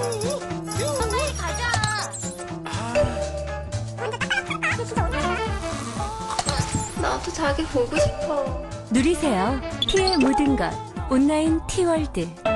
빨리 가자. 나도 자기 보고 싶어. 누리세요. 티의 모든 것. 온라인 티월드.